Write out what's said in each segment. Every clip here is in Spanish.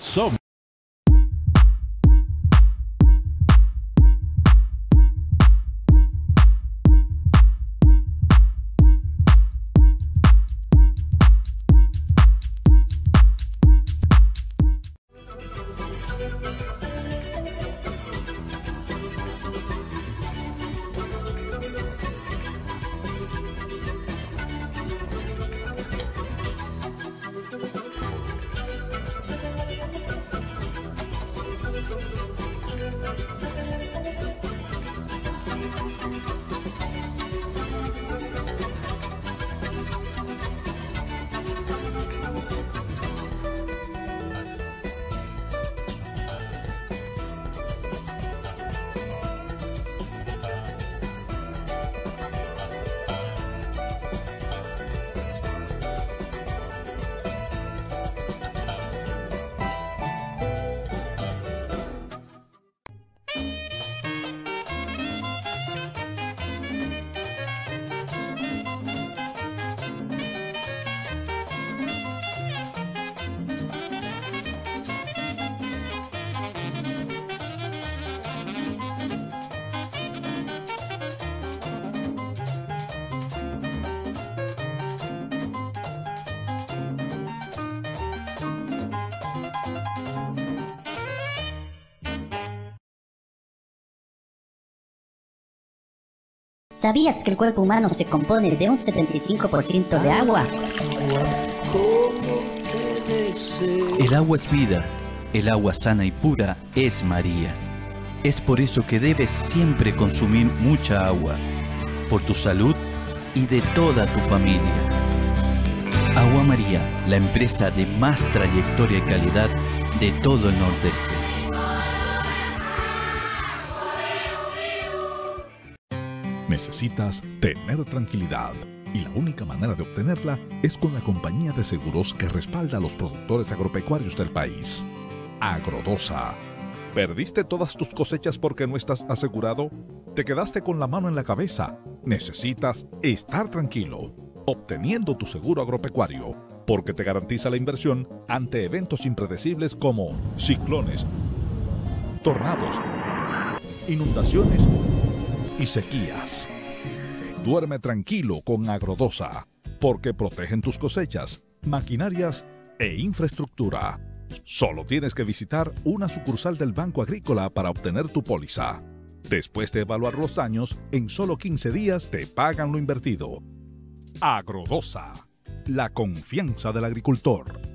Somos ¿Sabías que el cuerpo humano se compone de un 75% de agua? El agua es vida, el agua sana y pura es María. Es por eso que debes siempre consumir mucha agua, por tu salud y de toda tu familia. Agua María, la empresa de más trayectoria y calidad de todo el Nordeste. Necesitas tener tranquilidad y la única manera de obtenerla es con la compañía de seguros que respalda a los productores agropecuarios del país. Agrodosa. ¿Perdiste todas tus cosechas porque no estás asegurado? ¿Te quedaste con la mano en la cabeza? Necesitas estar tranquilo, obteniendo tu seguro agropecuario, porque te garantiza la inversión ante eventos impredecibles como ciclones, tornados, inundaciones y sequías. Duerme tranquilo con Agrodosa, porque protegen tus cosechas, maquinarias e infraestructura. Solo tienes que visitar una sucursal del Banco Agrícola para obtener tu póliza. Después de evaluar los daños, en solo 15 días te pagan lo invertido. Agrodosa, la confianza del agricultor.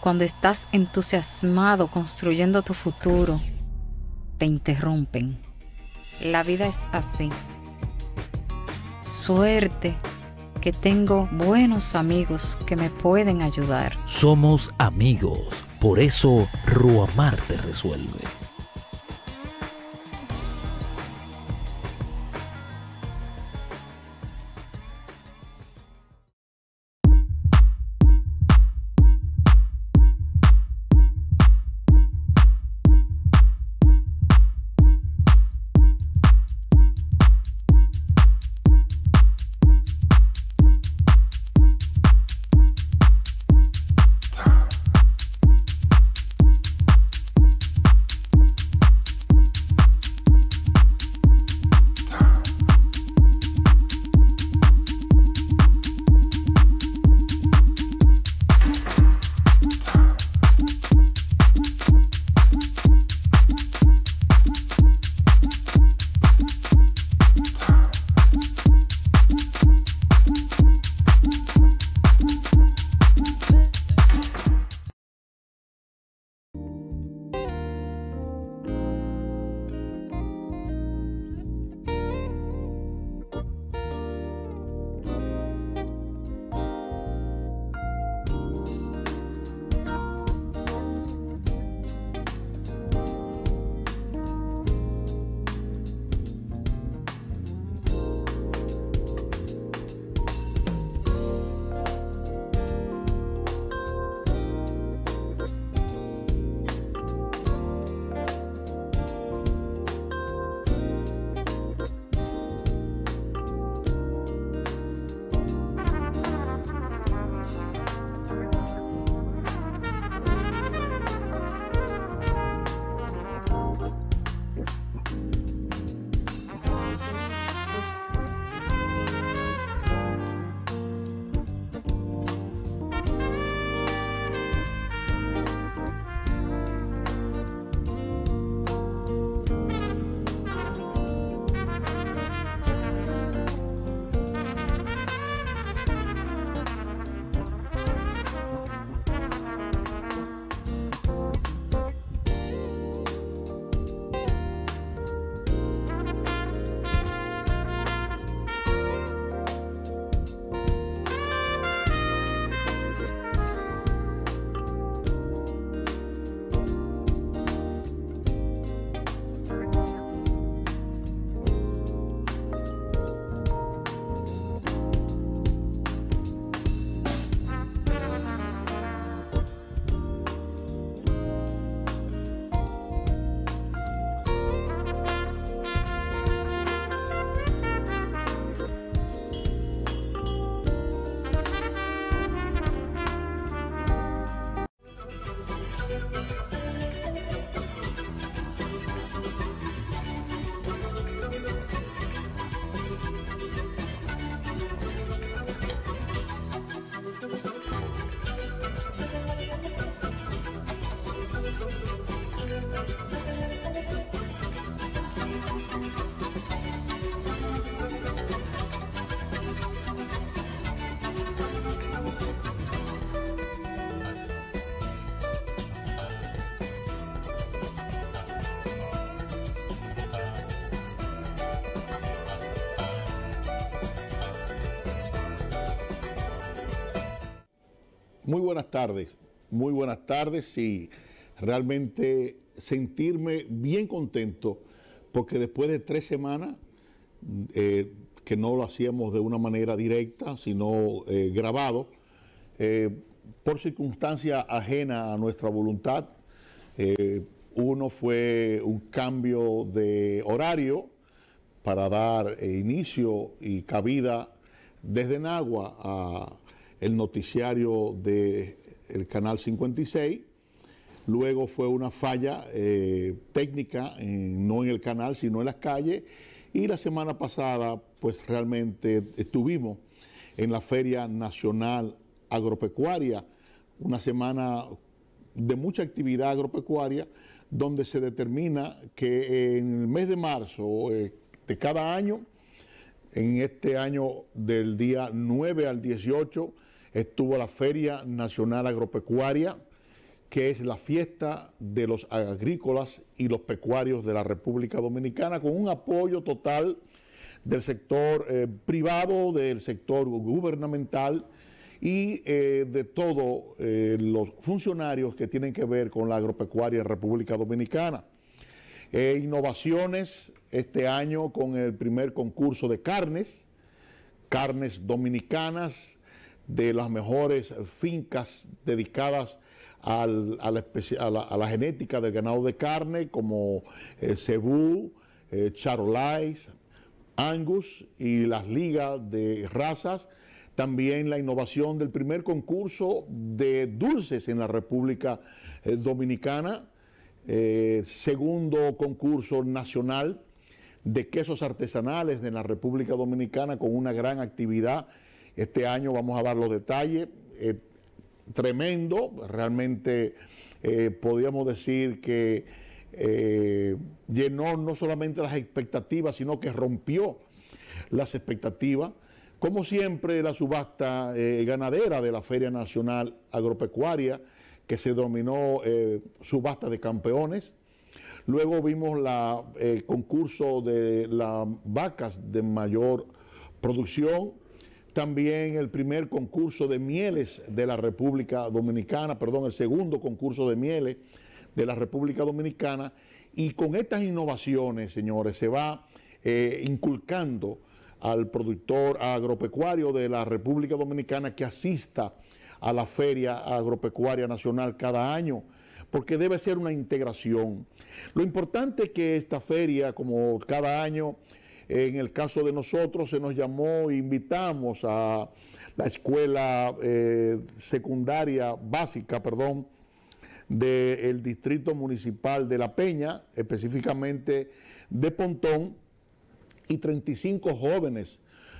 Cuando estás entusiasmado construyendo tu futuro, te interrumpen. La vida es así. Suerte que tengo buenos amigos que me pueden ayudar. Somos amigos, por eso Ruamar te resuelve. Muy buenas tardes, muy buenas tardes y realmente sentirme bien contento porque después de tres semanas eh, que no lo hacíamos de una manera directa, sino eh, grabado, eh, por circunstancia ajena a nuestra voluntad, uno fue un cambio de horario para dar inicio y cabida desde Nagua a el noticiario del Canal 56. Luego fue una falla eh, técnica, no en el canal, sino en las calles. Y la semana pasada, pues realmente estuvimos en la Feria Nacional Agropecuaria, una semana de mucha actividad agropecuaria, donde se determina que en el mes de marzo eh, de cada año, en este año del día 9 al 18, estuvo la Feria Nacional Agropecuaria, que es la fiesta de los agrícolas y los pecuarios de la República Dominicana, con un apoyo total del sector eh, privado, del sector gubernamental y eh, de todos eh, los funcionarios que tienen que ver con la agropecuaria en República Dominicana. innovaciones este año con el primer concurso de carnes, carnes dominicanas de las mejores fincas dedicadas a, la, genética del ganado de carne como Cebú, Charolais, Angus y las ligas de razas. También la innovación del primer concurso de dulces en la República eh, Dominicana. Eh, segundo concurso nacional de quesos artesanales en la República Dominicana con una gran actividad. Este año vamos a dar los detalles. Eh, tremendo, realmente podríamos decir que eh, llenó no solamente las expectativas, sino que rompió las expectativas. Como siempre, la subasta eh, ganadera de la Feria Nacional Agropecuaria, que se denominó eh, subasta de campeones. Luego vimos el concurso de las vacas de mayor producción. También el primer concurso de mieles de la República Dominicana, perdón, el segundo concurso de mieles de la República Dominicana y con estas innovaciones, señores, se va eh, inculcando al productor agropecuario de la República Dominicana que asista a la Feria Agropecuaria Nacional cada año, porque debe ser una integración. Lo importante es que esta feria, como cada año, en el caso de nosotros, se nos llamó, invitamos a la escuela eh, secundaria básica, perdón, del Distrito Municipal de La Peña, específicamente de Pontón, y 35 jóvenes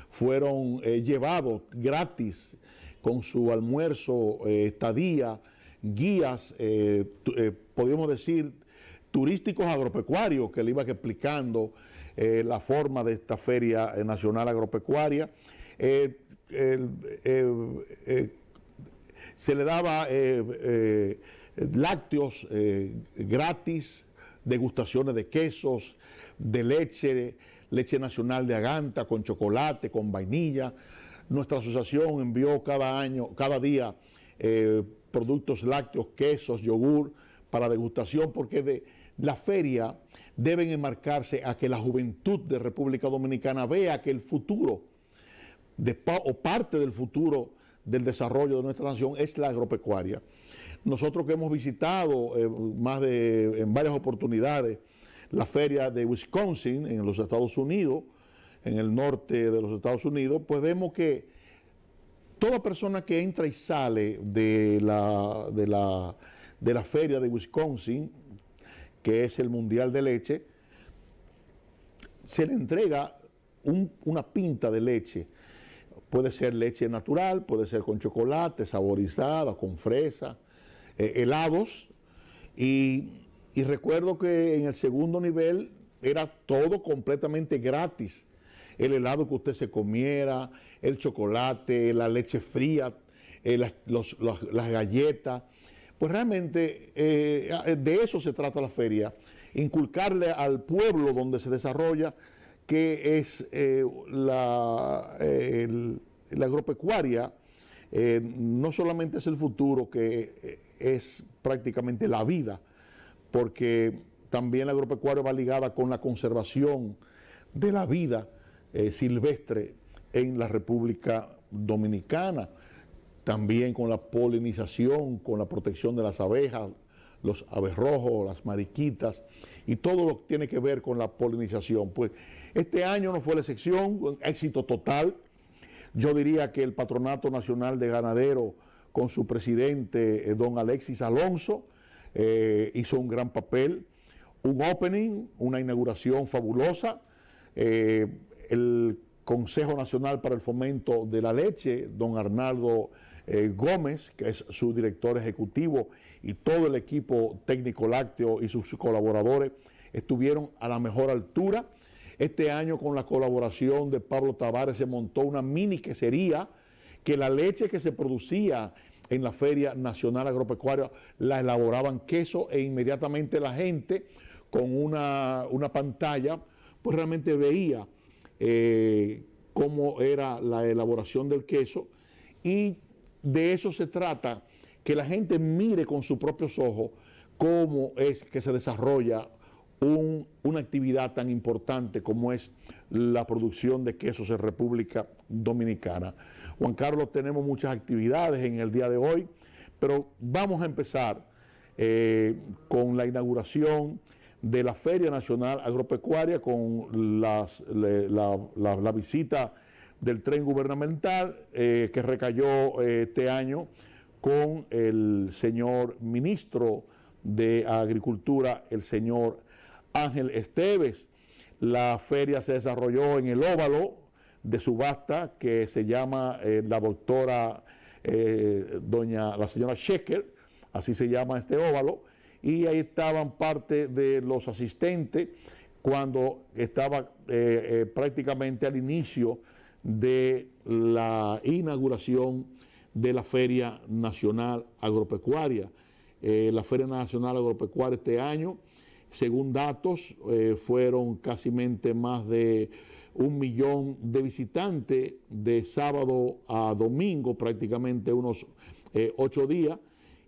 fueron eh, llevados gratis con su almuerzo, eh, estadía, guías, podríamos decir, turísticos agropecuarios, que le iba explicando la forma de esta Feria Nacional Agropecuaria. se le daba lácteos eh, gratis, degustaciones de quesos, de leche, leche nacional de aganta con chocolate, con vainilla. Nuestra asociación envió cada año, cada día, eh, productos lácteos, quesos, yogur para degustación, porque de la feria deben enmarcarse a que la juventud de República Dominicana vea que el futuro o parte del futuro del desarrollo de nuestra nación es la agropecuaria. Nosotros que hemos visitado eh, más de, en varias oportunidades la feria de Wisconsin en los Estados Unidos, en el norte de los Estados Unidos, pues vemos que toda persona que entra y sale de la, de la, de la feria de Wisconsin, que es el Mundial de Leche, se le entrega una pinta de leche. Puede ser leche natural, puede ser con chocolate, saborizada, con fresa, eh, helados y, recuerdo que en el segundo nivel era todo completamente gratis. El helado que usted se comiera, el chocolate, la leche fría, eh, las, galletas. Pues realmente eh, de eso se trata la feria, inculcarle al pueblo donde se desarrolla que es la, la agropecuaria eh, no solamente es el futuro, que eh, es prácticamente la vida, porque también la agropecuaria va ligada con la conservación de la vida eh, silvestre en la República Dominicana, también con la polinización, con la protección de las abejas, los aberrojos, las mariquitas y todo lo que tiene que ver con la polinización. Pues este año no fue la excepción, éxito total. Yo diría que el Patronato Nacional de Ganadero, con su presidente, eh, don Alexis Alonso, eh, hizo un gran papel, un opening, una inauguración fabulosa. Eh, el Consejo Nacional para el Fomento de la Leche, don Arnaldo Gómez, que es su director ejecutivo, y todo el equipo técnico lácteo y sus colaboradores estuvieron a la mejor altura. Este año con la colaboración de Pablo Tavares se montó una mini quesería que la leche que se producía en la Feria Nacional Agropecuaria la elaboraban queso e inmediatamente la gente con una, pantalla pues realmente veía eh, cómo era la elaboración del queso y de eso se trata, que la gente mire con sus propios ojos cómo es que se desarrolla una actividad tan importante como es la producción de quesos en República Dominicana. Juan Carlos, tenemos muchas actividades en el día de hoy, pero vamos a empezar eh, con la inauguración de la Feria Nacional Agropecuaria, con la, visita del tren gubernamental eh, que recayó eh, este año con el señor ministro de Agricultura, el señor Ángel Esteves. La feria se desarrolló en el óvalo de subasta que se llama eh, la doctora doña la señora Shecker, así se llama este óvalo, y ahí estaban parte de los asistentes cuando estaba eh, prácticamente al inicio de la inauguración de la Feria Nacional Agropecuaria. la Feria Nacional Agropecuaria este año según datos, eh, fueron casi más de un millón de visitantes de sábado a domingo, prácticamente unos eh, ocho días,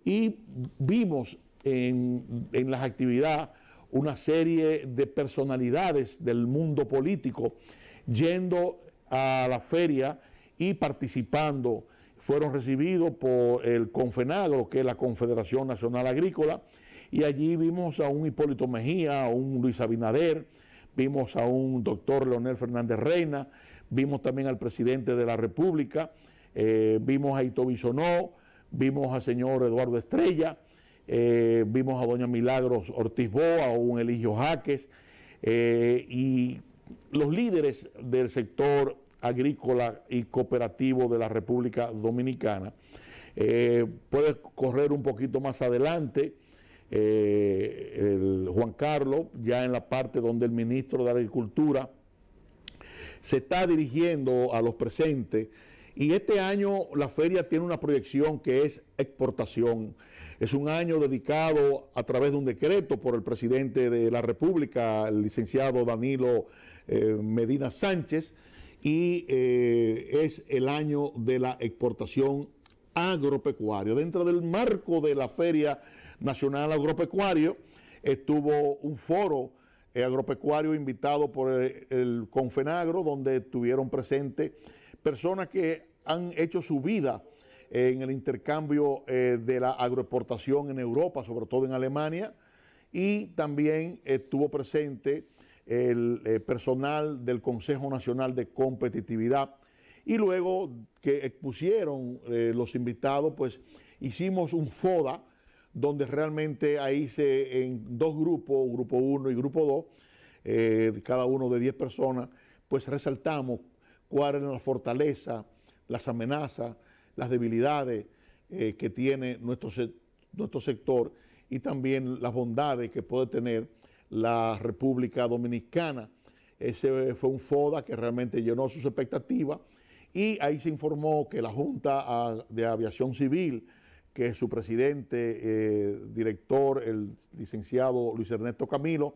y vimos en, las actividades una serie de personalidades del mundo político yendo a la feria y participando. Fueron recibidos por el Confenagro, que es la Confederación Nacional Agrícola, y allí vimos a un Hipólito Mejía, a un Luis Abinader, vimos a un doctor Leonel Fernández Reina, vimos también al presidente de la República, eh, vimos a Ito Bisonó, vimos al señor Eduardo Estrella, eh, vimos a doña Milagros Ortiz Boa, a un Eligio Jaques, eh, y los líderes del sector agrícola y cooperativo de la República Dominicana. puede correr un poquito más adelante eh, el Juan Carlos, ya en la parte donde el ministro de Agricultura se está dirigiendo a los presentes. Y este año la feria tiene una proyección que es exportación. Es un año dedicado a través de un decreto por el presidente de la República, el licenciado Danilo eh, Medina Sánchez, y eh, es el año de la exportación agropecuaria. Dentro del marco de la feria Nacional Agropecuario, estuvo un foro eh, agropecuario invitado por el, Confenagro, donde estuvieron presentes personas que han hecho su vida en el intercambio eh, de la agroexportación en Europa, sobre todo en Alemania, y también estuvo presente el eh, personal del Consejo Nacional de Competitividad. Y luego que expusieron los invitados, pues hicimos un FODA, donde realmente ahí se, en dos grupos, grupo 1 y grupo 2, eh, cada uno de 10 personas, pues resaltamos cuáles eran las fortalezas, las amenazas, las debilidades eh, que tiene nuestro, nuestro sector y también las bondades que puede tener la República Dominicana. Ese fue un FODA que realmente llenó sus expectativas y ahí se informó que la Junta ah, de Aviación Civil que su presidente, eh, director, el licenciado Luis Ernesto Camilo,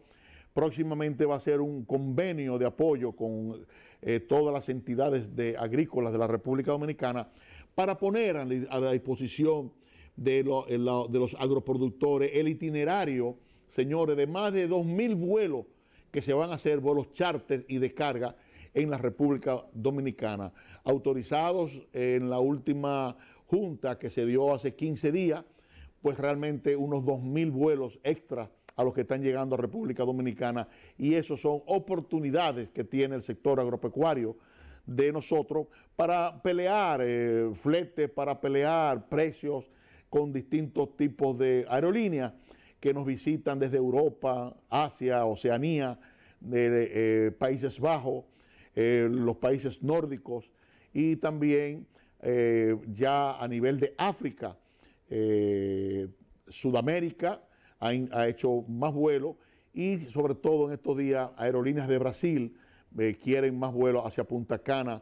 próximamente va a hacer un convenio de apoyo con eh, todas las entidades de agrícolas de la República Dominicana para poner a, la disposición de, de, los agroproductores el itinerario, señores, de más de 2.000 vuelos que se van a hacer, vuelos charter y de carga en la República Dominicana, autorizados en la última junta que se dio hace 15 días, pues realmente unos 2.000 vuelos extra a los que están llegando a República Dominicana y eso son oportunidades que tiene el sector agropecuario de nosotros para pelear eh, fletes, para pelear precios con distintos tipos de aerolíneas que nos visitan desde Europa, Asia, Oceanía, eh, Países Bajos, eh, los países nórdicos y también ya a nivel de África, Sudamérica ha, hecho más vuelos y sobre todo en estos días aerolíneas de Brasil eh, quieren más vuelos hacia Punta Cana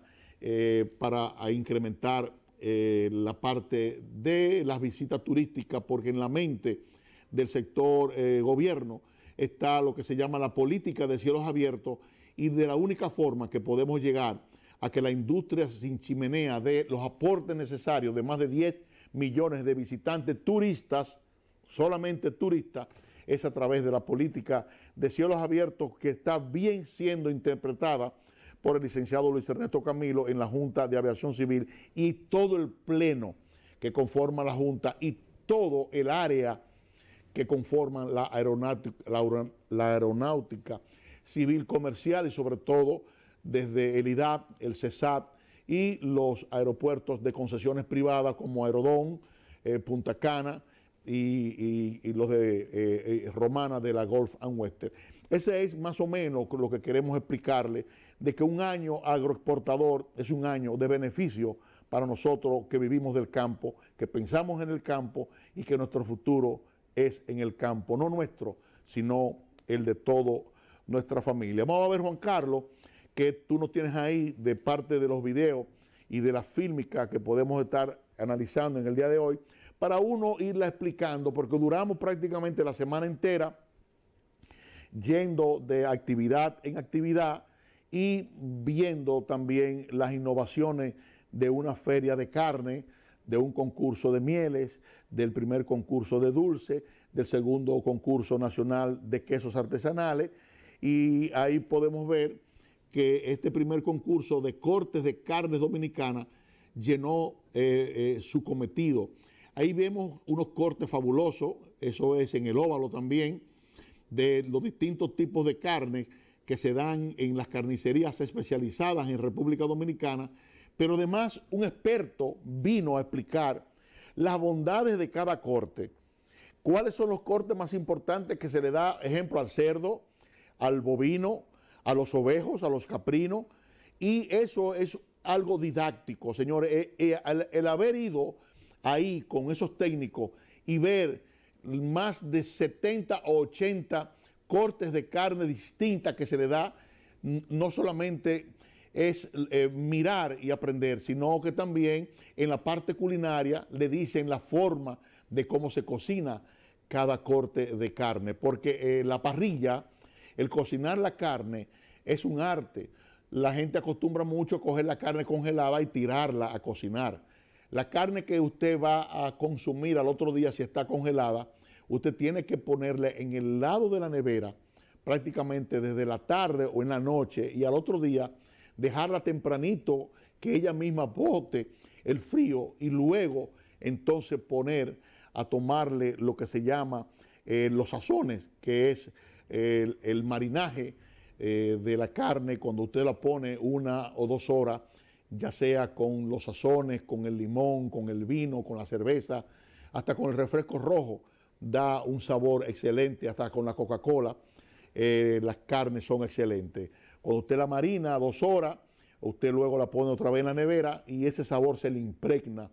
para incrementar eh, la parte de las visitas turísticas, porque en la mente del sector eh, gobierno está lo que se llama la política de cielos abiertos y de la única forma que podemos llegar a que la industria sin chimenea dé los aportes necesarios de más de 10 millones de visitantes turistas, solamente turistas, es a través de la política de cielos abiertos que está bien siendo interpretada por el licenciado Luis Ernesto Camilo en la Junta de Aviación Civil y todo el pleno que conforma la Junta y todo el área que conforman la aeronáutica, civil comercial y sobre todo desde el IDAP, el CESAT y los aeropuertos de concesiones privadas como Aerodón, eh, Punta Cana y, los de eh, eh, Romana de la Golf and Western. Ese es más o menos lo que queremos explicarle, de que un año agroexportador es un año de beneficio para nosotros que vivimos del campo, que pensamos en el campo y que nuestro futuro es en el campo, no nuestro, sino el de toda nuestra familia. Vamos a ver, Juan Carlos, que tú nos tienes ahí de parte de los videos y de la fílmica que podemos estar analizando en el día de hoy, para uno irla explicando, porque duramos prácticamente la semana entera yendo de actividad en actividad y viendo también las innovaciones de una feria de carne, de un concurso de mieles, del primer concurso de dulce, del segundo concurso nacional de quesos artesanales. Y ahí podemos ver que este primer concurso de cortes de carne dominicana llenó eh, eh, su cometido. Ahí vemos unos cortes fabulosos, eso es en el óvalo también, de los distintos tipos de carne que se dan en las carnicerías especializadas en República Dominicana, pero además un experto vino a explicar las bondades de cada corte, cuáles son los cortes más importantes que se le da, ejemplo, al cerdo, al bovino, a los ovejos, a los caprinos, y eso es algo didáctico, señores. Eh, eh, el haber ido ahí con esos técnicos y ver más de 70 o 80 cortes de carne distintas que se le da, no solamente es eh, mirar y aprender, sino que también en la parte culinaria le dicen la forma de cómo se cocina cada corte de carne, porque eh, la parrilla, el cocinar la carne es un arte. La gente acostumbra mucho a coger la carne congelada y tirarla a cocinar. La carne que usted va a consumir al otro día si está congelada, usted tiene que ponerle en el lado de la nevera prácticamente desde la tarde o en la noche y al otro día dejarla tempranito que ella misma bote el frío y luego entonces poner a tomarle lo que se llama eh, los sazones, que es el, marinaje eh, de la carne cuando usted la pone una o dos horas, ya sea con los sazones, con el limón, con el vino, con la cerveza, hasta con el refresco rojo da un sabor excelente, hasta con la Coca-Cola, eh, las carnes son excelentes. Cuando usted la marina dos horas, usted luego la pone otra vez en la nevera y ese sabor se le impregna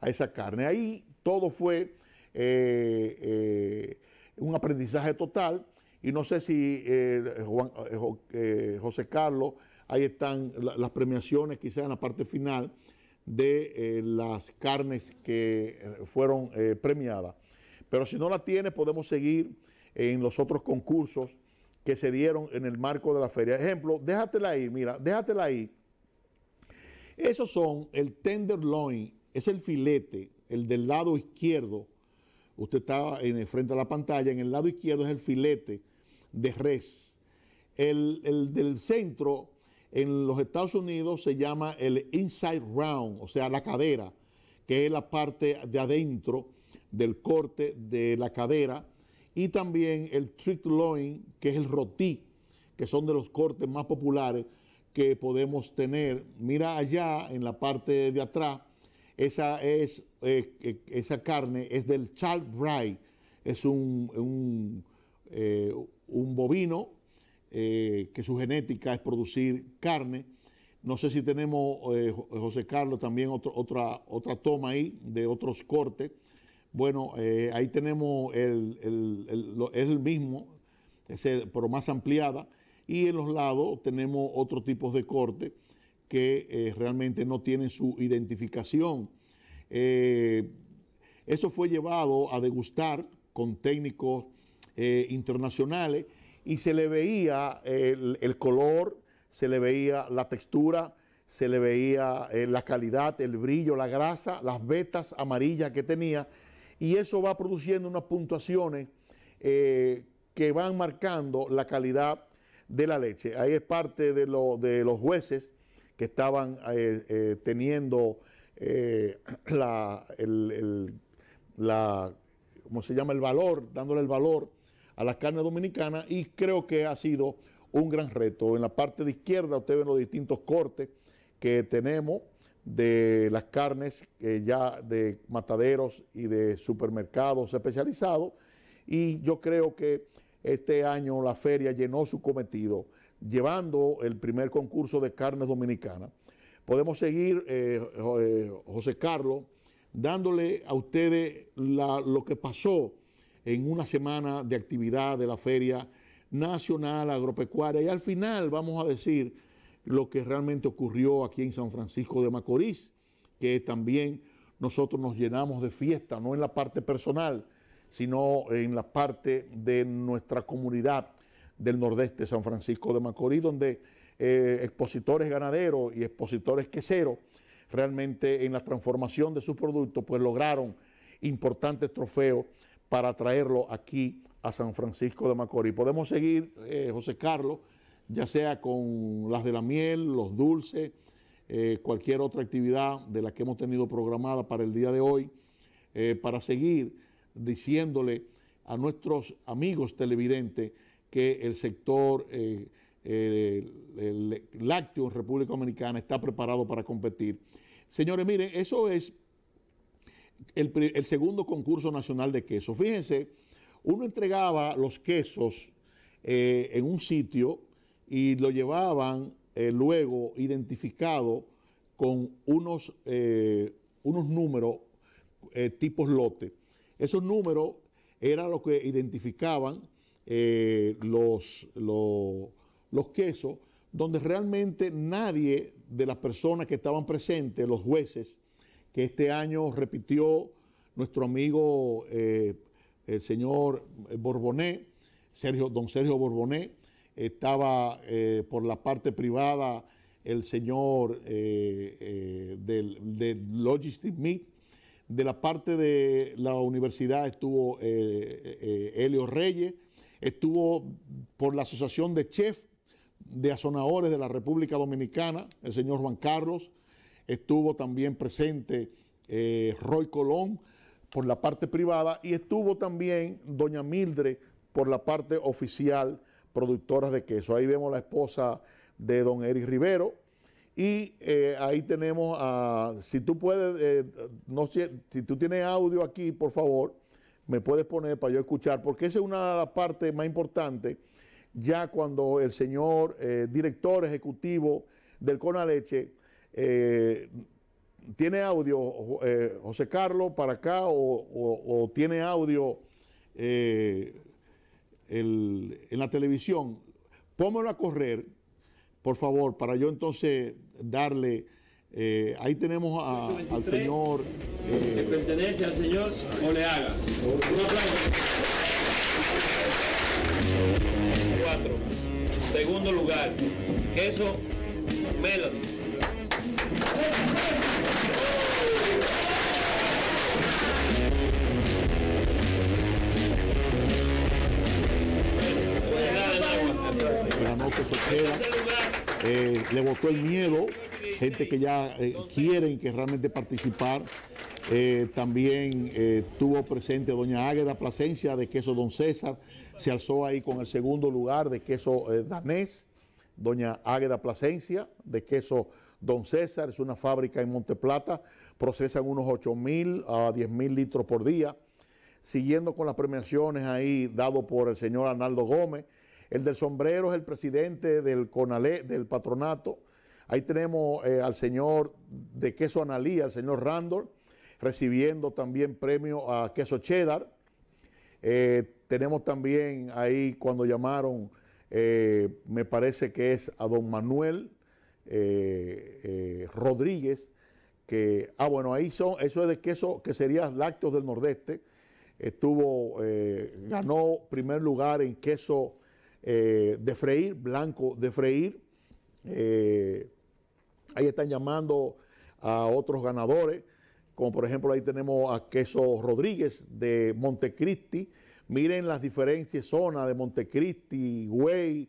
a esa carne. Ahí todo fue eh, eh, un aprendizaje total y no sé si José Carlos, ahí están las premiaciones quizás en la parte final de las carnes que fueron premiadas. Pero si no la tiene, podemos seguir en los otros concursos que se dieron en el marco de la feria. Ejemplo, déjatela ahí, mira, déjatela ahí. Esos son el tenderloin, es el filete, el del lado izquierdo. Usted está en frente a la pantalla, en el lado izquierdo es el filete de res. El, el del centro, en los Estados Unidos, se llama el inside round, o sea, la cadera, que es la parte de adentro del corte de la cadera y también el trick loin, que es el rotí, que son de los cortes más populares que podemos tener. Mira allá en la parte de atrás, esa, es, eh, eh, esa carne es del Charles Bray, es un, un, eh, bovino que su genética es producir carne. No sé si tenemos, José Carlos, también otra, otra toma ahí de otros cortes. Bueno, eh, ahí tenemos el, es el mismo, pero más ampliada, y en los lados tenemos otros tipos de corte que eh, realmente no tienen su identificación. Eh, eso fue llevado a degustar con técnicos eh, internacionales y se le veía el, color, se le veía la textura, se le veía la calidad, el brillo, la grasa, las vetas amarillas que tenía y eso va produciendo unas puntuaciones que van marcando la calidad de la leche. Ahí es parte de, lo, de los jueces que estaban eh, eh, teniendo eh, la, la, ¿cómo se llama? El valor, dándole el valor a las carnes dominicanas y creo que ha sido un gran reto. En la parte de izquierda usted ve los distintos cortes que tenemos de las carnes ya de mataderos y de supermercados especializados y yo creo que este año la feria llenó su cometido, llevando el primer concurso de carnes dominicanas. Podemos seguir, eh, eh, José Carlos, dándole a ustedes lo que pasó en una semana de actividad de la Feria Nacional Agropecuaria. Y al final vamos a decir lo que realmente ocurrió aquí en San Francisco de Macorís, que también nosotros nos llenamos de fiesta, no en la parte personal, sino en la parte de nuestra comunidad del nordeste de San Francisco de Macorís, donde eh, expositores ganaderos y expositores queseros realmente en la transformación de sus productos pues lograron importantes trofeos para traerlo aquí a San Francisco de Macorís. Podemos seguir, eh, José Carlos, ya sea con las de la miel, los dulces, eh, cualquier otra actividad de la que hemos tenido programada para el día de hoy, para seguir diciéndole a nuestros amigos televidentes que el sector eh, lácteo en República Dominicana está preparado para competir. Señores, miren, eso es el, segundo concurso nacional de queso. Fíjense, uno entregaba los quesos eh, en un sitio y lo llevaban eh, luego identificado con unos, unos números tipos lote. Esos números eran los que identificaban eh, los, los, quesos, donde realmente nadie de las personas que estaban presentes, los jueces, que este año repitió nuestro amigo eh, el señor Borboné, Sergio, don Sergio Borboné, estaba eh, por la parte privada el señor del, del Logistic Meet, de la parte de la universidad estuvo eh, eh, Helio Reyes, estuvo por la Asociación de Chef de Azonadores de la República Dominicana, el señor Juan Carlos, estuvo también presente eh, Roy Colón por la parte privada y estuvo también doña Mildred por la parte oficial, productora de queso. Ahí vemos la esposa de don Eric Rivero, y eh, ahí tenemos a, si tú puedes, eh, no sé, si tú tienes audio aquí, por favor, me puedes poner para yo escuchar, porque esa es una de las partes más importantes, ya cuando el señor director ejecutivo del Conaleche tiene audio, José Carlos, para acá, o, tiene audio en la televisión, póngalo a correr por favor, para yo entonces darle, eh, ahí tenemos al señor... Eh, que pertenece al señor Oleaga. Un aplauso. Cuatro. Segundo lugar, queso Melody. Ganó que eh, le votó el miedo, gente que ya eh, quieren que realmente participar. Eh, también tuvo presente doña Águeda Plasencia de queso Don César, se alzó ahí con el segundo lugar de queso danés. Doña Águeda Plasencia de queso Don César, es una fábrica en Monteplata, procesan unos 8 mil a 10 mil litros por día. Siguiendo con las premiaciones ahí dado por el señor Arnaldo Gómez, el del sombrero es el presidente del CONALE, del patronato. Ahí tenemos eh, al señor de queso Analía, al señor Randall, recibiendo también premio a queso cheddar. Eh, tenemos también ahí cuando llamaron, eh, me parece que es a don Manuel Rodríguez, que, ah, bueno, ahí son, eso es de queso que sería Lácteos del Nordeste. Estuvo, ganó primer lugar en queso eh, de freír, blanco de freír. Eh, ahí están llamando a otros ganadores, como por ejemplo ahí tenemos a Queso Rodríguez de Montecristi. Miren las diferentes zonas de Montecristi, Güey.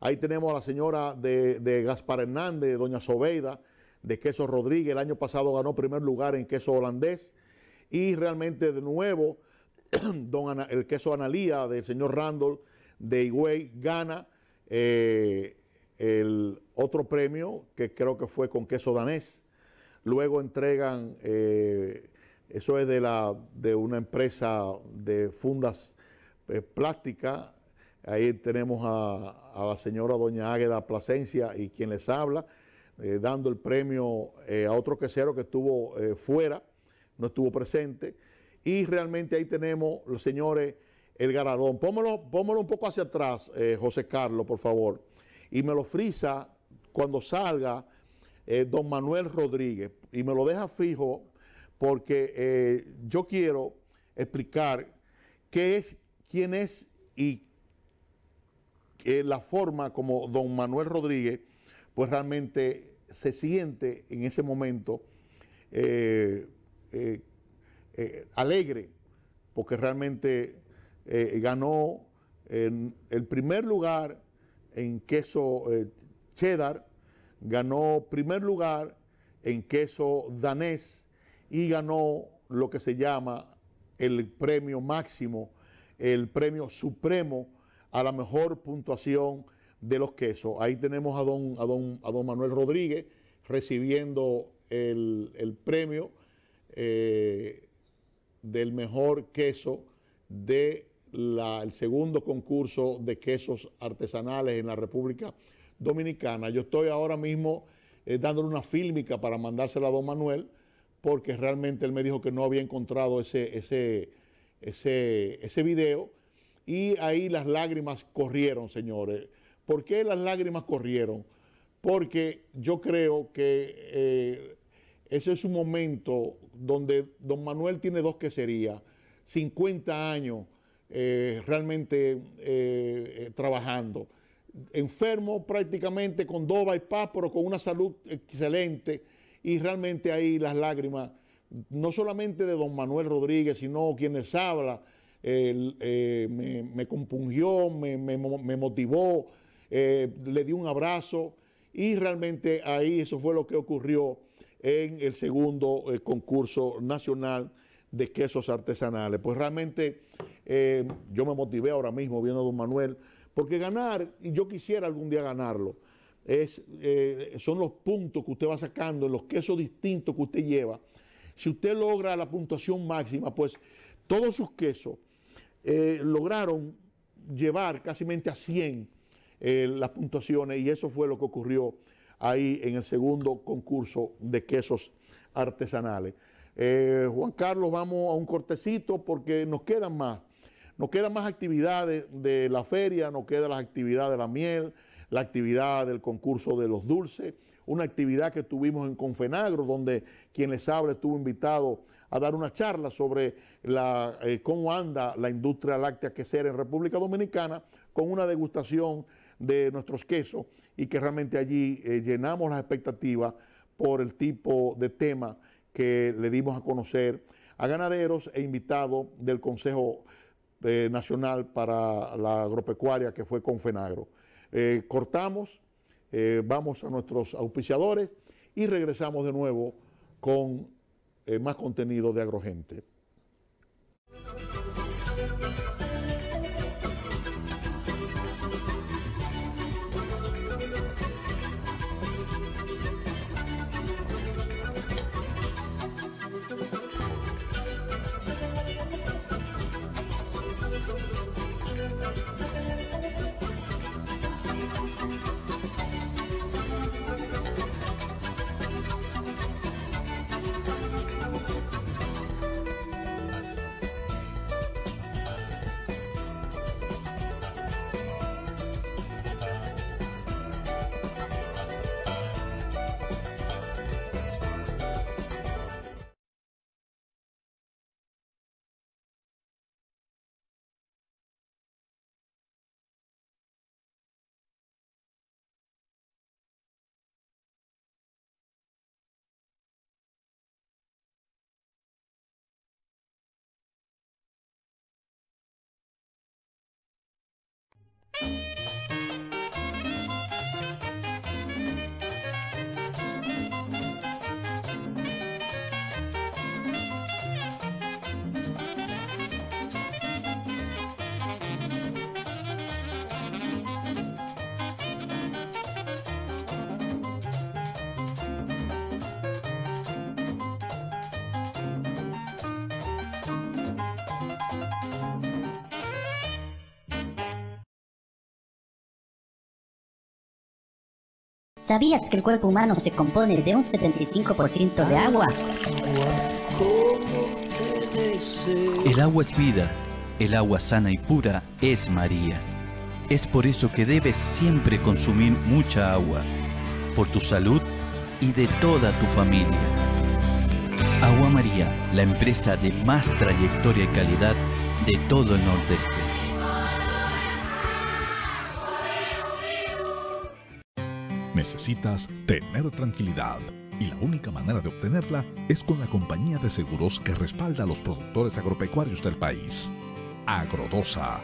Ahí tenemos a la señora de, de Gaspar Hernández, doña Sobeida, de Queso Rodríguez. El año pasado ganó primer lugar en queso holandés. Y realmente de nuevo, el queso Analía del señor Randall de Higüey gana eh, el otro premio que creo que fue con queso danés. Luego entregan, eh, eso es de, la, de una empresa de fundas eh, plásticas. Ahí tenemos a, a la señora doña Águeda Plasencia y quien les habla, dando el premio a otro quesero que estuvo fuera, no estuvo presente. Y realmente ahí tenemos los señores el galardón. Pómelo, pómelo un poco hacia atrás, eh, José Carlos, por favor. Y me lo frisa cuando salga eh, don Manuel Rodríguez. Y me lo deja fijo porque eh, yo quiero explicar qué es, quién es y la forma como don Manuel Rodríguez, pues realmente se siente en ese momento alegre, porque realmente eh, ganó el primer lugar en queso eh, cheddar, ganó primer lugar en queso danés y ganó lo que se llama el premio máximo, el premio supremo a la mejor puntuación de los quesos. Ahí tenemos a don, a don, a don Manuel Rodríguez recibiendo el, el premio eh, del mejor queso del segundo concurso de quesos artesanales en la República Dominicana. Yo estoy ahora mismo eh, dándole una fílmica para mandársela a don Manuel, porque realmente él me dijo que no había encontrado ese, ese, ese, ese video. Y ahí las lágrimas corrieron, señores. ¿Por qué las lágrimas corrieron? Porque yo creo que eh, ese es un momento donde don Manuel tiene dos queserías, 50 años eh, realmente eh, eh, trabajando. Enfermo prácticamente con dos bypass, pero con una salud excelente. Y realmente ahí las lágrimas, no solamente de don Manuel Rodríguez, sino quienes habla, me, compungió, me, me- motivó, le di un abrazo y realmente ahí eso fue lo que ocurrió en el segundo concurso nacional de quesos artesanales. Pues realmente eh, yo me motivé ahora mismo viendo a don Manuel, porque ganar, y yo quisiera algún día ganarlo, es, eh, son los puntos que usted va sacando, los quesos distintos que usted lleva. Si usted logra la puntuación máxima, pues todos sus quesos eh, lograron llevar casi a 100 eh, las puntuaciones y eso fue lo que ocurrió ahí en el segundo concurso de quesos artesanales. Juan Carlos, vamos a un cortecito porque nos quedan más. Nos quedan más actividades de la feria, nos quedan las actividades de la miel, la actividad del concurso de los dulces, una actividad que tuvimos en Confenagro, donde quien les habla estuvo invitado a dar una charla sobre la, eh, cómo anda la industria láctea quesera en República Dominicana, con una degustación de nuestros quesos y que realmente allí eh, llenamos las expectativas por el tipo de tema que le dimos a conocer a ganaderos e invitados del Consejo Nacional para la Agropecuaria que fue Confenagro. Eh, cortamos, eh, vamos a nuestros auspiciadores y regresamos de nuevo con eh, más contenido de Agrogente. ¿Sabías que el cuerpo humano se compone de un 75% de agua? El agua es vida, el agua sana y pura es María. Es por eso que debes siempre consumir mucha agua, por tu salud y de toda tu familia. Agua María, la empresa de más trayectoria y calidad de todo el Nordeste. Necesitas tener tranquilidad y la única manera de obtenerla es con la compañía de seguros que respalda a los productores agropecuarios del país. Agrodosa.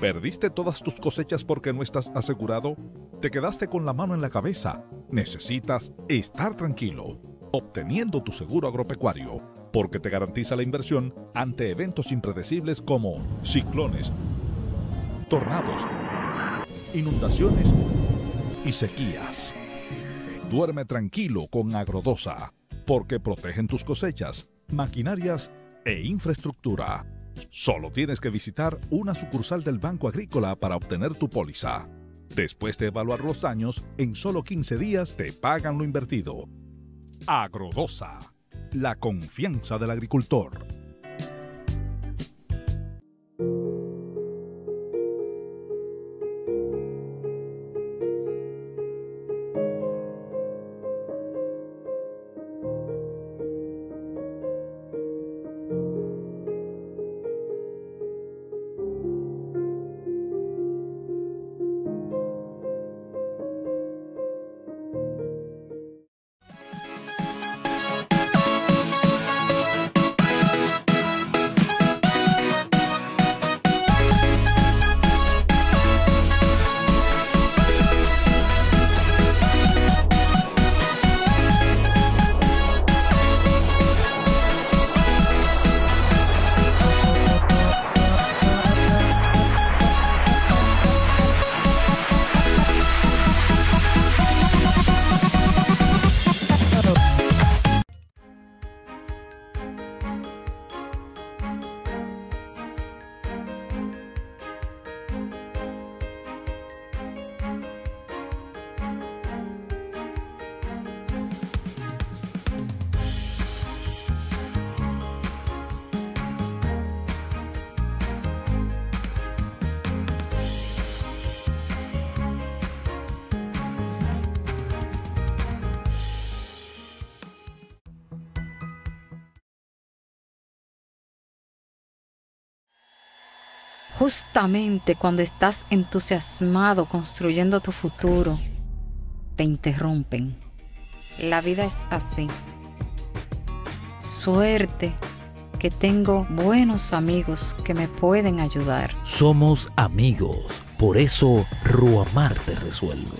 ¿Perdiste todas tus cosechas porque no estás asegurado? ¿Te quedaste con la mano en la cabeza? Necesitas estar tranquilo, obteniendo tu seguro agropecuario, porque te garantiza la inversión ante eventos impredecibles como ciclones, tornados, inundaciones y sequías. Duerme tranquilo con Agrodosa, porque protegen tus cosechas, maquinarias e infraestructura. Solo tienes que visitar una sucursal del Banco Agrícola para obtener tu póliza. Después de evaluar los daños, en solo 15 días te pagan lo invertido. Agrodosa, la confianza del agricultor. Justamente cuando estás entusiasmado construyendo tu futuro, te interrumpen. La vida es así. Suerte que tengo buenos amigos que me pueden ayudar. Somos amigos, por eso Ruamar te resuelve.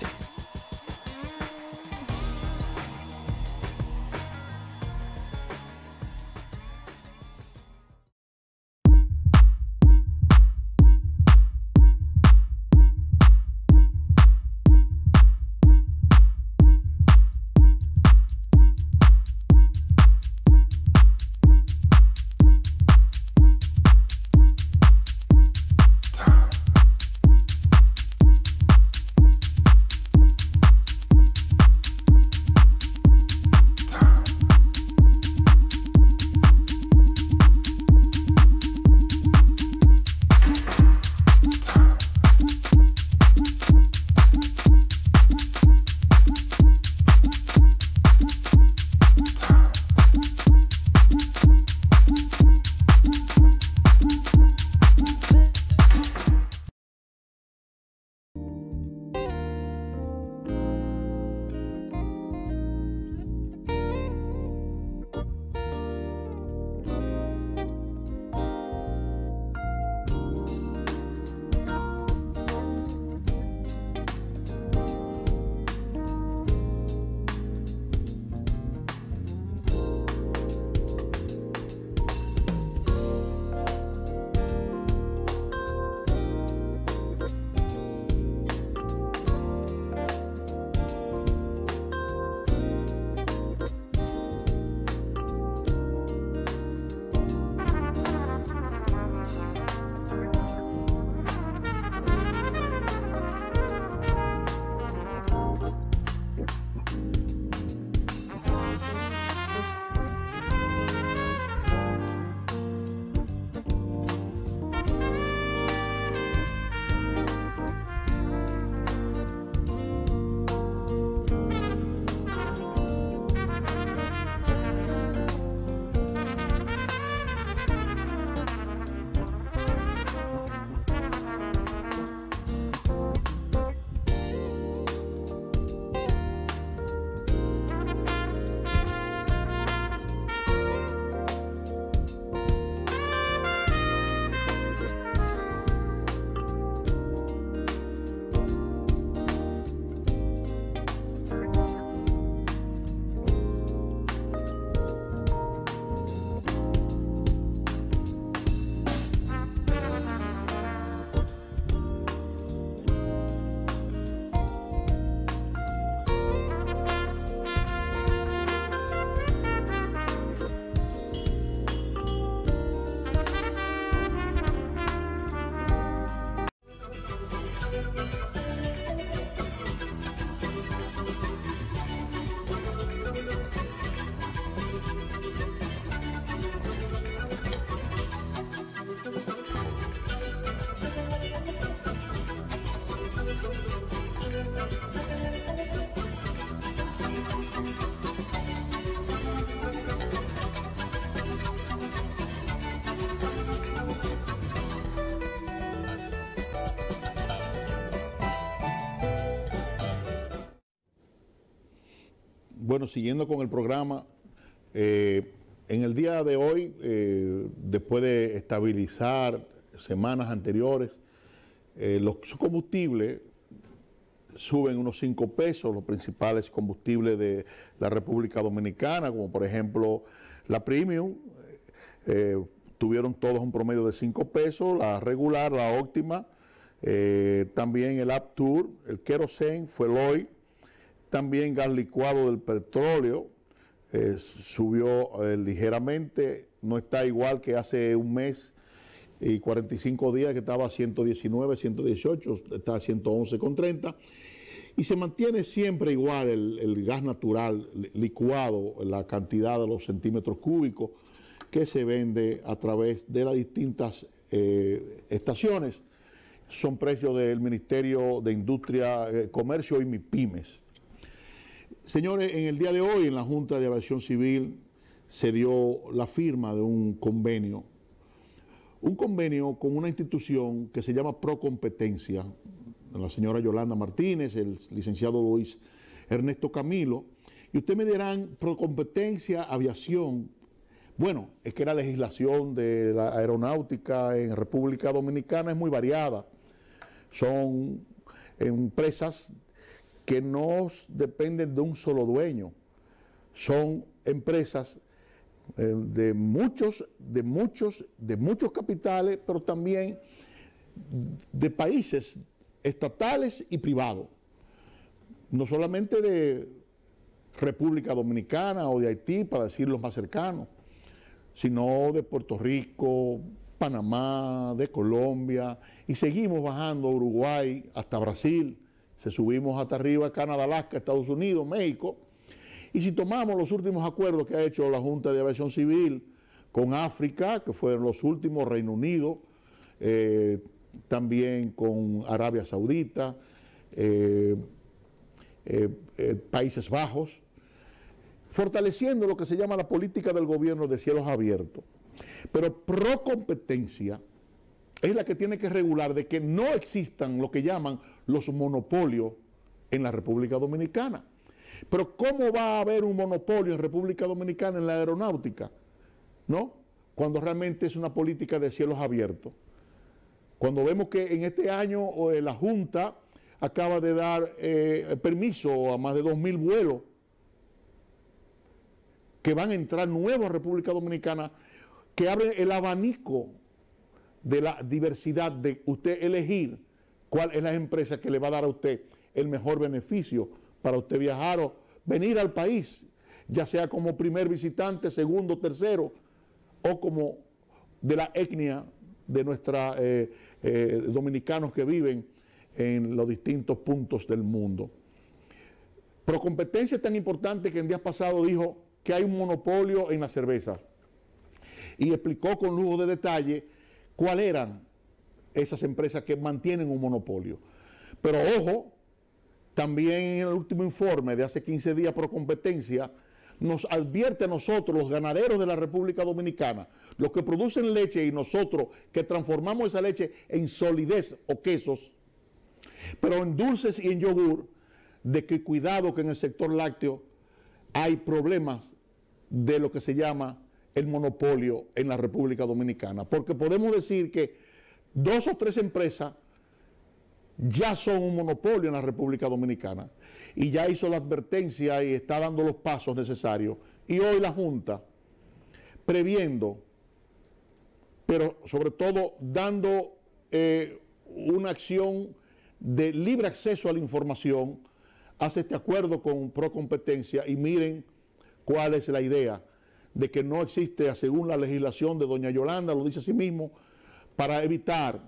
Bueno, siguiendo con el programa, eh, en el día de hoy, eh, después de estabilizar semanas anteriores, eh, los combustibles suben unos 5 pesos, los principales combustibles de la República Dominicana, como por ejemplo la Premium, tuvieron todos un promedio de 5 pesos, la regular, la óptima, también el Aptur, el Kerosene, fue el hoy, también gas licuado del petróleo, eh, subió ligeramente, no está igual que hace un mes y 45 días que estaba a 119, 118, está a 111,30 y se mantiene siempre igual el, gas natural licuado, la cantidad de los centímetros cúbicos que se vende a través de las distintas eh, estaciones. Son precios del Ministerio de Industria, eh, Comercio y MIPIMES. Señores, en el día de hoy en la Junta de Aviación Civil se dio la firma de un convenio un convenio con una institución que se llama Procompetencia, la señora Yolanda Martínez, el licenciado Luis Ernesto Camilo, y usted me dirán, Procompetencia, aviación, bueno, es que la legislación de la aeronáutica en República Dominicana es muy variada. Son empresas que no dependen de un solo dueño. Son empresas eh, de muchos, de muchos, de muchos capitales, pero también de países estatales y privados. No solamente de República Dominicana o de Haití, para decir los más cercanos, sino de Puerto Rico, Panamá, de Colombia, y seguimos bajando a Uruguay hasta Brasil, se subimos hasta arriba, Canadá, Alaska, Estados Unidos, México, y si tomamos los últimos acuerdos que ha hecho la Junta de Aviación Civil con África, que fueron los últimos, Reino Unido, eh, también con Arabia Saudita, eh, eh, Países Bajos, fortaleciendo lo que se llama la política del gobierno de cielos abiertos. Pero pro competencia es la que tiene que regular de que no existan lo que llaman los monopolios en la República Dominicana. Pero ¿cómo va a haber un monopolio en República Dominicana en la aeronáutica? ¿No? Cuando realmente es una política de cielos abiertos. Cuando vemos que en este año eh, la Junta acaba de dar eh, permiso a más de 2.000 vuelos que van a entrar nuevos a República Dominicana, que abren el abanico de la diversidad de usted elegir cuál es la empresa que le va a dar a usted el mejor beneficio para usted viajar o venir al país, ya sea como primer visitante, segundo, tercero, o como de la etnia de nuestros eh, eh, dominicanos que viven en los distintos puntos del mundo. Procompetencia es tan importante que en días pasados dijo que hay un monopolio en la cerveza y explicó con lujo de detalle cuáles eran esas empresas que mantienen un monopolio. Pero ojo, también en el último informe de hace 15 días por competencia, nos advierte a nosotros, los ganaderos de la República Dominicana, los que producen leche y nosotros que transformamos esa leche en solidez o quesos, pero en dulces y en yogur, de que cuidado que en el sector lácteo hay problemas de lo que se llama el monopolio en la República Dominicana. Porque podemos decir que dos o tres empresas ya son un monopolio en la República Dominicana y ya hizo la advertencia y está dando los pasos necesarios. Y hoy la Junta, previendo, pero sobre todo dando eh, una acción de libre acceso a la información, hace este acuerdo con Procompetencia y miren cuál es la idea de que no existe, según la legislación de doña Yolanda, lo dice a sí mismo, para evitar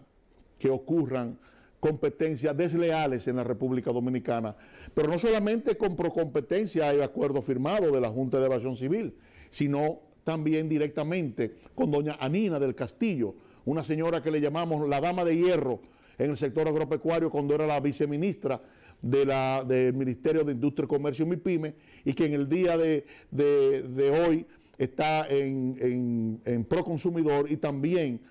que ocurran competencias desleales en la República Dominicana. Pero no solamente con procompetencia hay acuerdo firmado de la Junta de Evasión Civil, sino también directamente con doña Anina del Castillo, una señora que le llamamos la dama de hierro en el sector agropecuario cuando era la viceministra de la, del Ministerio de Industria, Comercio y MIPYME y que en el día de, hoy está en, en, en Proconsumidor y también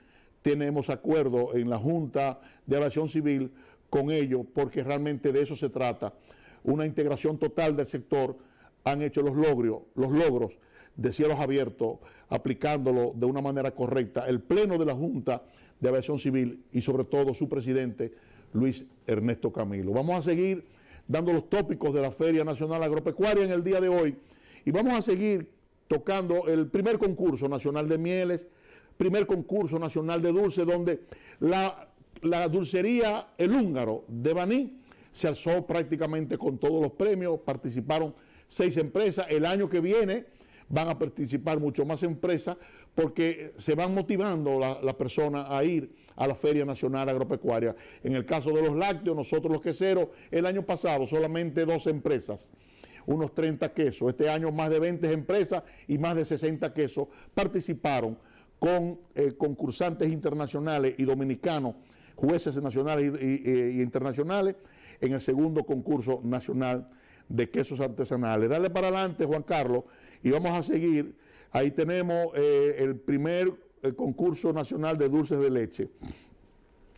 tenemos acuerdo en la Junta de Aviación Civil con ellos, porque realmente de eso se trata, una integración total del sector han hecho los logros, los logros de cielos abiertos, aplicándolo de una manera correcta, el Pleno de la Junta de Aviación Civil y sobre todo su presidente, Luis Ernesto Camilo. Vamos a seguir dando los tópicos de la Feria Nacional Agropecuaria en el día de hoy y vamos a seguir tocando el primer concurso nacional de mieles, primer concurso nacional de dulce, donde la, la dulcería El Húngaro de Baní se alzó prácticamente con todos los premios, participaron seis empresas, el año que viene van a participar mucho más empresas porque se van motivando las personas a ir a la Feria Nacional Agropecuaria. En el caso de los lácteos, nosotros los queseros, el año pasado solamente dos empresas, unos 30 quesos. Este año más de 20 empresas y más de 60 quesos participaron con eh, concursantes internacionales y dominicanos, jueces nacionales e internacionales, en el segundo concurso nacional de quesos artesanales. Dale para adelante, Juan Carlos, y vamos a seguir. Ahí tenemos eh, el primer eh, concurso nacional de dulces de leche.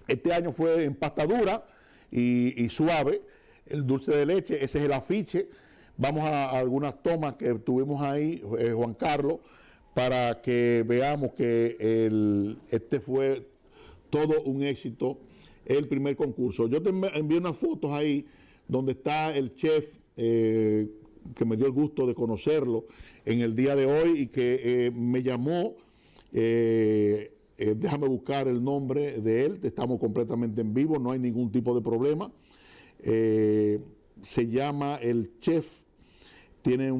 Este año fue en pasta dura y, suave, el dulce de leche, ese es el afiche. Vamos a, algunas tomas que tuvimos ahí, eh, Juan Carlos, para que veamos que este fue todo un éxito, el primer concurso. Yo te envié unas fotos ahí donde está el chef eh, que me dio el gusto de conocerlo en el día de hoy y que eh, me llamó, déjame buscar el nombre de él, estamos completamente en vivo, no hay ningún tipo de problema. se llama El Chef, tiene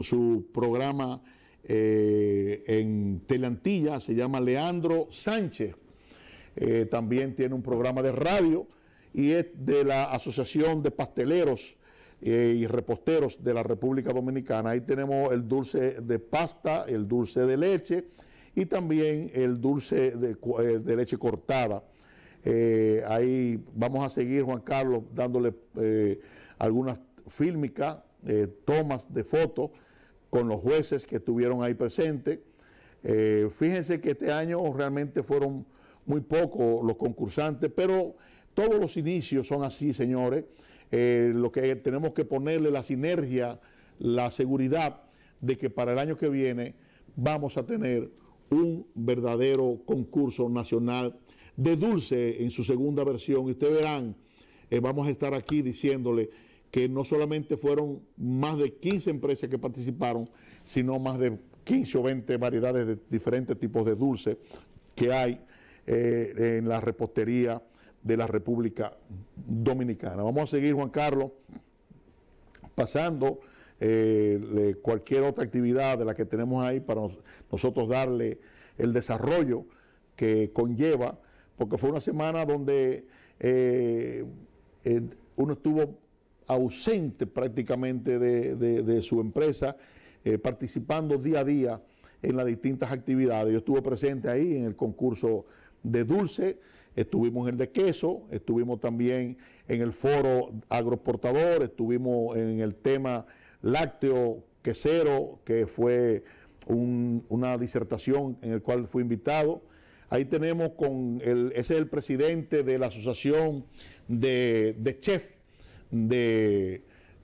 su programa en Teleantilla, se llama Leandro Sánchez. también tiene un programa de radio y es de la Asociación de Pasteleros eh, y reposteros de la República Dominicana. Ahí tenemos el dulce de pasta, el dulce de leche y también el dulce de, eh, leche cortada. Eh, ahí vamos a seguir, Juan Carlos, dándole algunas fílmicas, tomas de fotos con los jueces que estuvieron ahí presentes. fíjense que este año realmente fueron muy pocos los concursantes, pero todos los inicios son así, señores. Eh, lo que tenemos que ponerle la sinergia, la seguridad de que para el año que viene vamos a tener un verdadero concurso nacional de dulce en su segunda versión. Y ustedes verán, eh, vamos a estar aquí diciéndole que no solamente fueron más de 15 empresas que participaron, sino más de 15 o 20 variedades de diferentes tipos de dulce que hay eh, en la repostería de la República Dominicana. Vamos a seguir, Juan Carlos, pasando eh, cualquier otra actividad de la que tenemos ahí para nosotros darle el desarrollo que conlleva, porque fue una semana donde eh, uno estuvo ausente prácticamente de, su empresa, participando día a día en las distintas actividades. Yo estuve presente ahí en el concurso de dulce, estuvimos en el de queso, estuvimos también en el foro agroexportador, estuvimos en el tema lácteo quesero, que fue una disertación en el cual fui invitado. Ahí tenemos con el, ese es el presidente de la Asociación de, de Chef, de,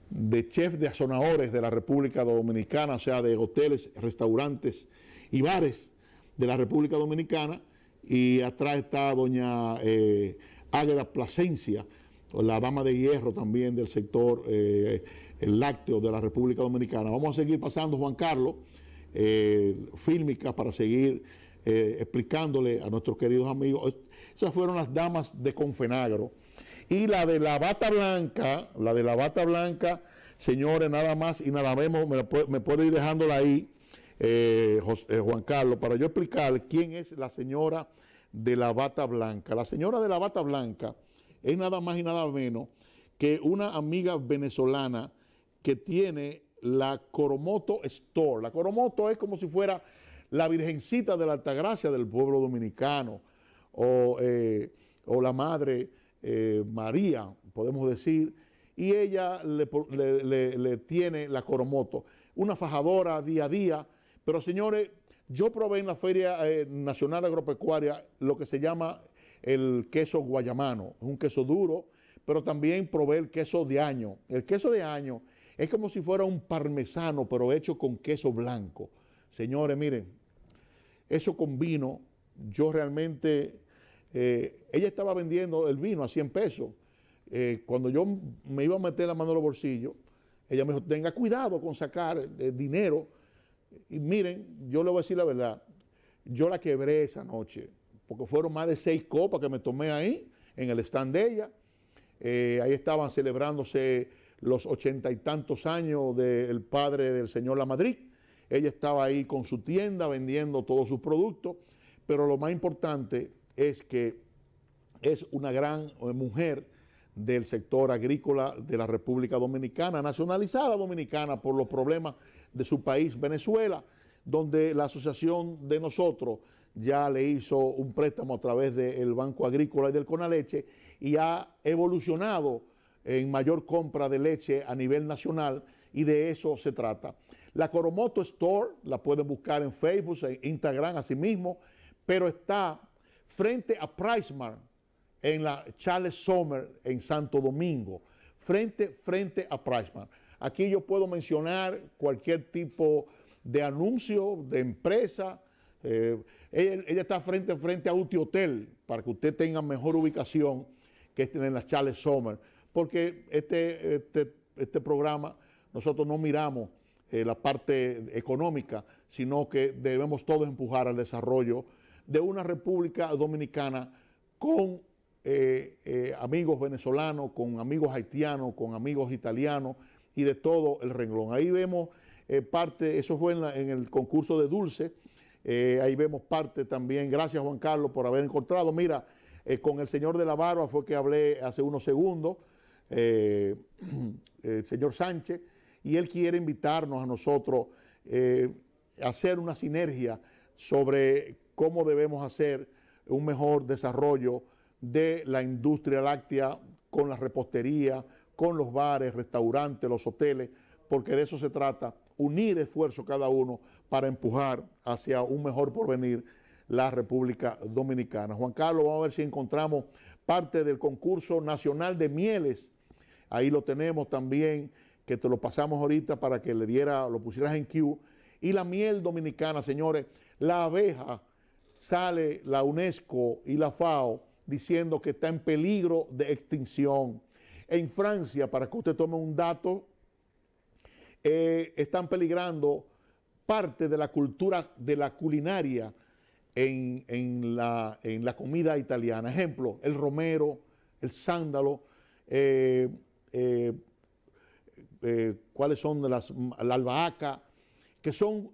de chef de azonadores de la República Dominicana, o sea, de hoteles, restaurantes y bares de la República Dominicana y atrás está doña eh, Águeda Plasencia, la dama de hierro también del sector eh, lácteo de la República Dominicana. Vamos a seguir pasando, Juan Carlos, eh, fílmica para seguir eh, explicándole a nuestros queridos amigos. Esas fueron las damas de Confenagro. Y la de la bata blanca, la de la bata blanca, señores, nada más y nada menos, me, me puede ir dejándola ahí eh, eh, Juan Carlos, para yo explicar quién es la señora de la bata blanca. La señora de la bata blanca es nada más y nada menos que una amiga venezolana que tiene la Coromoto Store. La Coromoto es como si fuera la Virgencita de la Altagracia del pueblo dominicano o, eh, la Madre María, podemos decir, y ella le, tiene la Coromoto, una fajadora día a día pero señores, yo probé en la Feria eh, Nacional Agropecuaria lo que se llama el queso guayamano. Un queso duro, pero también probé el queso de año. El queso de año Es como si fuera un parmesano, pero hecho con queso blanco. Señores, miren, eso con vino, yo realmente, eh, ella estaba vendiendo el vino a 100 pesos. Eh, cuando yo me iba a meter la mano en los bolsillos, ella me dijo, tenga cuidado con sacar eh, dinero. Y miren, yo le voy a decir la verdad, yo la quebré esa noche, porque fueron más de seis copas que me tomé ahí, en el stand de ella. ahí estaban celebrándose los ochenta y tantos años del padre del señor La Madrid. Ella estaba ahí con su tienda vendiendo todos sus productos, pero lo más importante es que es una gran eh, mujer del sector agrícola de la República Dominicana, nacionalizada dominicana por los problemas de su país, Venezuela, donde la asociación de nosotros ya le hizo un préstamo a través del Banco Agrícola y del Conaleche y ha evolucionado en mayor compra de leche a nivel nacional y de eso se trata. La Coromoto Store la pueden buscar en Facebook, en Instagram, mismo, pero está frente a Pricemark en la Charles Sommer en Santo Domingo, frente, frente a Pricemark. Aquí yo puedo mencionar cualquier tipo de anuncio, de empresa. Eh, ella, está frente, frente a Uti Hotel para que usted tenga mejor ubicación que en la Charles Sommer porque este, este, este programa nosotros no miramos eh, la parte económica, sino que debemos todos empujar al desarrollo de una República Dominicana con eh, eh, amigos venezolanos, con amigos haitianos, con amigos italianos y de todo el renglón. Ahí vemos parte, eso fue en, el concurso de Dulce, ahí vemos parte también, gracias Juan Carlos por haber encontrado, mira, con el señor de la barba fue que hablé hace unos segundos, eh, el señor Sánchez, y él quiere invitarnos a nosotros eh, a hacer una sinergia sobre cómo debemos hacer un mejor desarrollo de la industria láctea con la repostería, con los bares, restaurantes, los hoteles, porque de eso se trata, unir esfuerzos cada uno para empujar hacia un mejor porvenir la República Dominicana. Juan Carlos, vamos a ver si encontramos parte del concurso nacional de mieles Ahí lo tenemos también, que te lo pasamos ahorita para que le diera, lo pusieras en Q. Y la miel dominicana, señores, la abeja sale la UNESCO y la FAO diciendo que está en peligro de extinción. En Francia, para que usted tome un dato, eh, están peligrando parte de la cultura de la culinaria en, la, en la, comida italiana. Ejemplo, el romero, el sándalo, eh, eh, cuáles son las, la albahaca, que son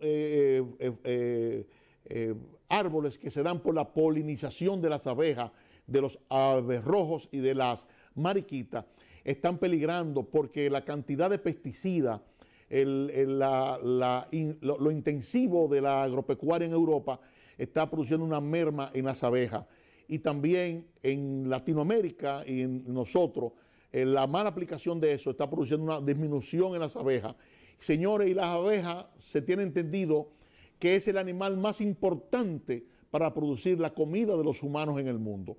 eh, árboles que se dan por la polinización de las abejas, de los aberrojos y de las mariquitas, están peligrando porque la cantidad de pesticidas, lo, intensivo de la agropecuaria en Europa está produciendo una merma en las abejas. Y también en Latinoamérica y en nosotros eh, la mala aplicación de eso está produciendo una disminución en las abejas. Señores, y las abejas se tiene entendido que es el animal más importante para producir la comida de los humanos en el mundo.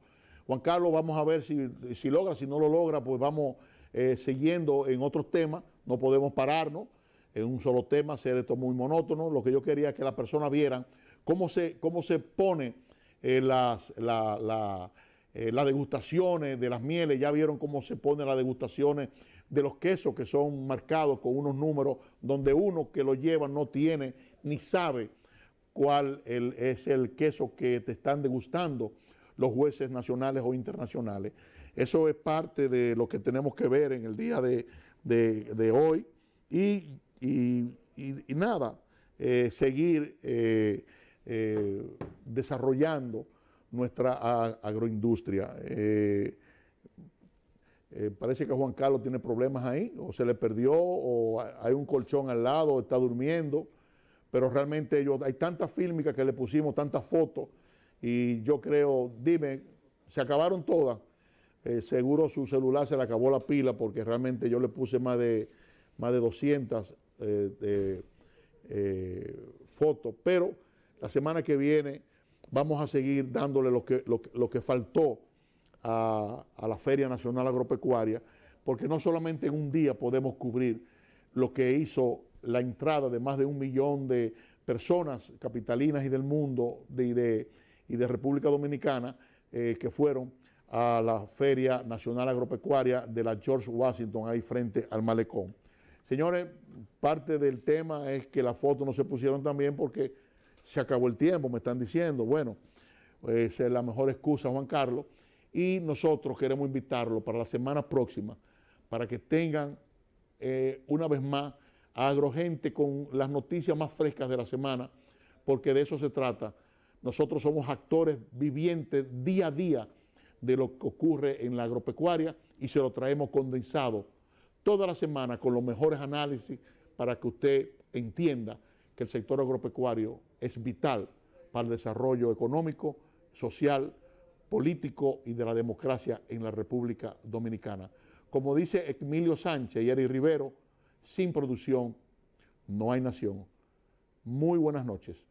Juan Carlos, vamos a ver si, logra, si no lo logra, pues vamos eh, siguiendo en otros temas, no podemos pararnos en un solo tema, hacer esto muy monótono. Lo que yo quería es que las personas vieran cómo se, cómo se pone eh, las, la eh, las degustaciones de las mieles, ya vieron cómo se ponen las degustaciones de los quesos que son marcados con unos números donde uno que lo lleva no tiene ni sabe cuál es el queso que te están degustando los jueces nacionales o internacionales. Eso es parte de lo que tenemos que ver en el día de, hoy y, nada, eh, seguir eh, desarrollando nuestra agroindustria. Eh, eh, parece que Juan Carlos tiene problemas ahí, o se le perdió, o hay un colchón al lado, o está durmiendo, pero realmente ellos, hay tanta fílmica que le pusimos, tantas fotos, y yo creo, dime, se acabaron todas. Eh, seguro su celular se le acabó la pila porque realmente yo le puse más de, más de 200 fotos, pero la semana que viene vamos a seguir dándole lo que, lo, que faltó a, la Feria Nacional Agropecuaria, porque no solamente en un día podemos cubrir lo que hizo la entrada de más de un millón de personas capitalinas y del mundo de, y, de, y de República Dominicana eh, que fueron a la Feria Nacional Agropecuaria de la George Washington, ahí frente al malecón. Señores, parte del tema es que las fotos no se pusieron también porque se acabó el tiempo, me están diciendo. Bueno, esa es la mejor excusa, Juan Carlos. Y nosotros queremos invitarlo para la semana próxima, para que tengan eh, una vez más a Agrogente con las noticias más frescas de la semana, porque de eso se trata. Nosotros somos actores vivientes día a día de lo que ocurre en la agropecuaria y se lo traemos condensado toda la semana con los mejores análisis para que usted entienda que el sector agropecuario es vital para el desarrollo económico, social, político y de la democracia en la República Dominicana. Como dice Emilio Sánchez y Eri Rivero, sin producción no hay nación. Muy buenas noches.